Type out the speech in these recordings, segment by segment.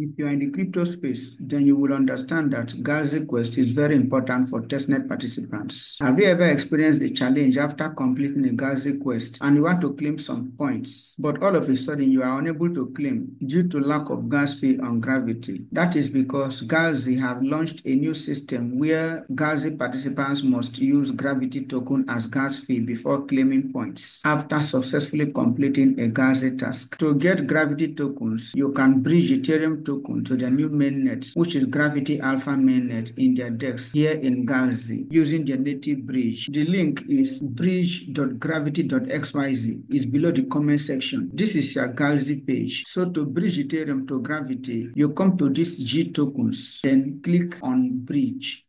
If you are in the crypto space, then you will understand that Galxe Quest is very important for testnet participants. Have you ever experienced the challenge after completing a Galxe Quest and you want to claim some points, but all of a sudden you are unable to claim due to lack of gas fee on Gravity? That is because Galxe have launched a new system where Galxe participants must use Gravity token as gas fee before claiming points after successfully completing a Galxe task. To get Gravity tokens, you can bridge Ethereum token to the new mainnet, which is Gravity Alpha mainnet in their DEX here in Galxe using the native bridge. The link is bridge.gravity.xyz. It's below the comment section. This is your Galxe page. So to bridge Ethereum to Gravity, you come to this G tokens, then click on bridge.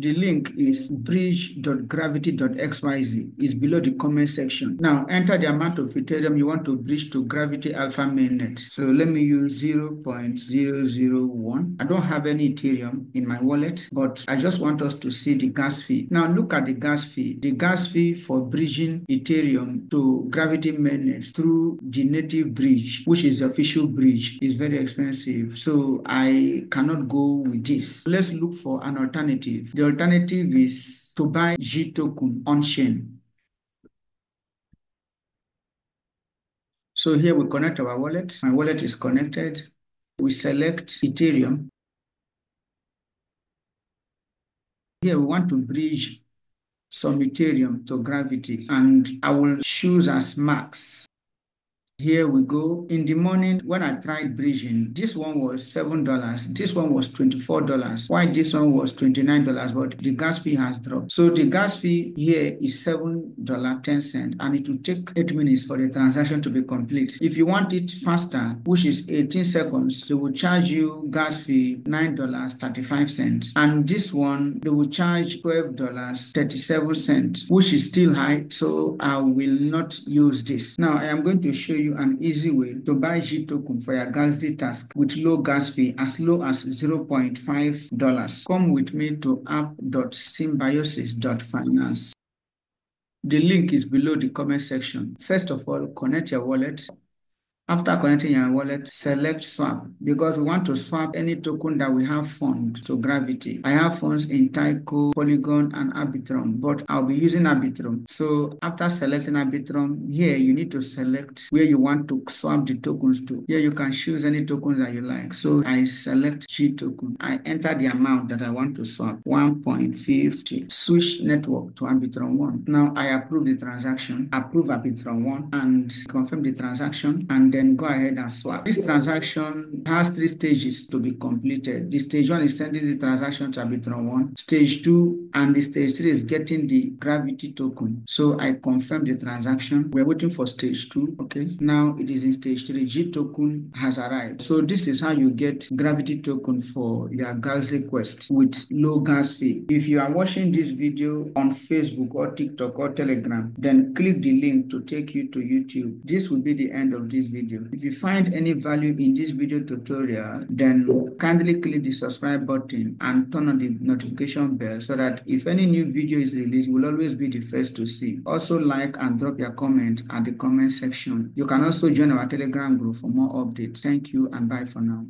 The link is bridge.gravity.xyz. It's below the comment section. Now enter the amount of Ethereum you want to bridge to Gravity Alpha mainnet. So let me use 0.001. I don't have any Ethereum in my wallet, but I just want us to see the gas fee. Now look at the gas fee. The gas fee for bridging Ethereum to Gravity mainnet through the native bridge, which is the official bridge, is very expensive. So I cannot go with this. Let's look for an alternative. Alternative is to buy G token on chain. So here we connect our wallet. My wallet is connected. We select Ethereum. Here we want to bridge some Ethereum to Gravity and I will choose as max. Here we go. In the morning, when I tried bridging, this one was $7. This one was $24. Why this one was $29, but the gas fee has dropped. So the gas fee here is $7.10, and it will take 8 minutes for the transaction to be complete. If you want it faster, which is 18 seconds, they will charge you gas fee $9.35. And this one, they will charge $12.37, which is still high. So I will not use this. Now I am going to show you an easy way to buy G token for your Galxe task with low gas fee as low as $0.5. Come with me to app.symbiosis.finance. The link is below the comment section. First of all, connect your wallet after connecting your wallet, select swap because we want to swap any token that we have fund to Gravity. I have funds in Taiko, Polygon, and Arbitrum, but I'll be using Arbitrum. So after selecting Arbitrum, here you need to select where you want to swap the tokens to. Here you can choose any tokens that you like. So I select G token. I enter the amount that I want to swap, 1.50. Switch network to Arbitrum 1. Now I approve the transaction, approve Arbitrum 1, and confirm the transaction, and then go ahead and swap. This transaction has three stages to be completed. The stage one is sending the transaction to Arbitrum 1. Stage two and the stage three is getting the gravity token. So I confirm the transaction. We're waiting for stage two. Okay. Now it is in stage three. G token has arrived. So this is how you get gravity token for your Galxe Quest with low gas fee. If you are watching this video on Facebook or TikTok or Telegram, then click the link to take you to YouTube. This will be the end of this video video. If you find any value in this video tutorial, then kindly click the subscribe button and turn on the notification bell so that if any new video is released, you will always be the first to see. Also like and drop your comment at the comment section. You can also join our telegram group for more updates. Thank you and bye for now.